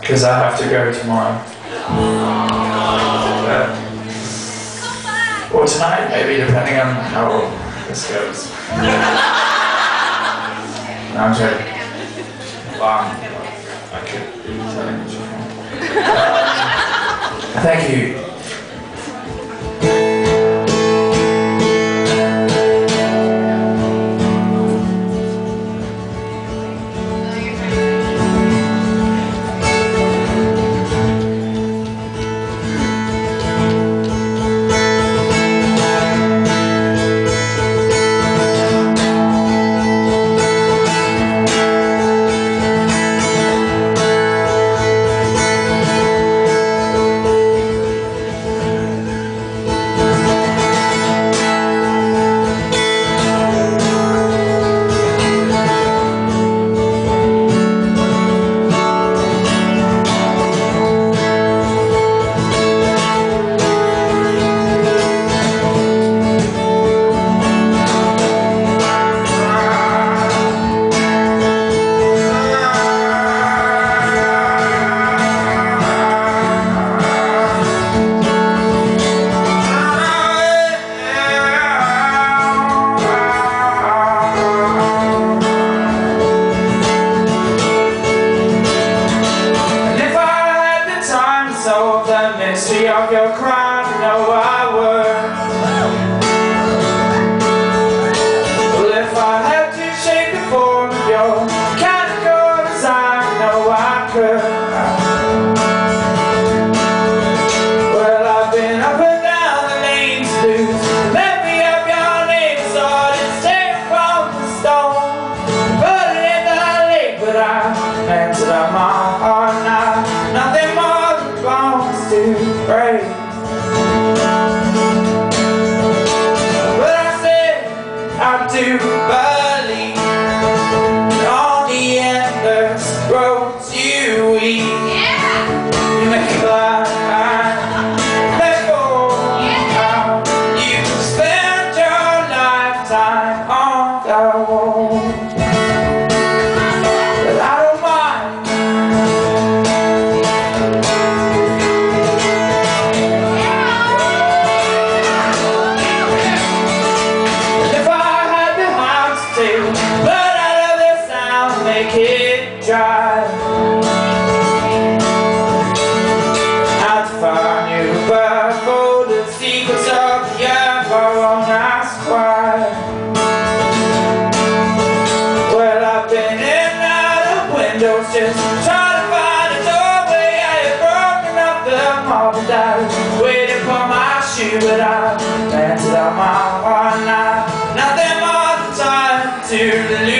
because I have to go tomorrow. Or tonight, maybe, depending on how this goes. no, I'm joking. The mystery of your crime, no, I I do believe on the endless roads you eat. You make climb, go out. You spend your lifetime on the road. Windows just trying to find a doorway. I have broken up the marble was waiting for my shoe, but I planted on my heart now. Nothing more than time to lose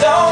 don't